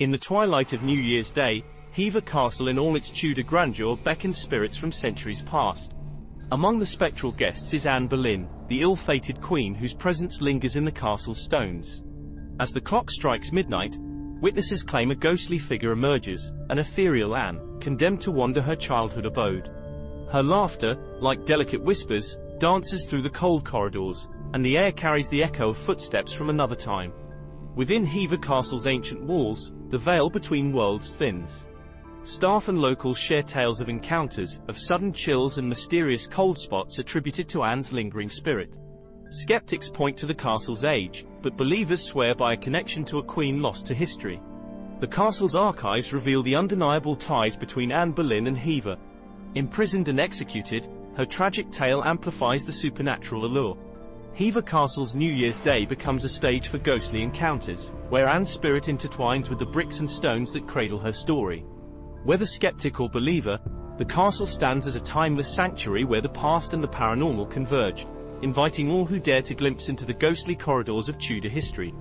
In the twilight of New Year's Day, Hever Castle in all its Tudor grandeur beckons spirits from centuries past. Among the spectral guests is Anne Boleyn, the ill-fated queen whose presence lingers in the castle's stones. As the clock strikes midnight, witnesses claim a ghostly figure emerges, an ethereal Anne, condemned to wander her childhood abode. Her laughter, like delicate whispers, dances through the cold corridors, and the air carries the echo of footsteps from another time. Within Hever Castle's ancient walls, the veil between worlds thins. Staff and locals share tales of encounters, of sudden chills and mysterious cold spots attributed to Anne's lingering spirit. Skeptics point to the castle's age, but believers swear by a connection to a queen lost to history. The castle's archives reveal the undeniable ties between Anne Boleyn and Hever. Imprisoned and executed, her tragic tale amplifies the supernatural allure. Hever Castle's New Year's Day becomes a stage for ghostly encounters, where Anne's spirit intertwines with the bricks and stones that cradle her story. Whether skeptic or believer, the castle stands as a timeless sanctuary where the past and the paranormal converge, inviting all who dare to glimpse into the ghostly corridors of Tudor history.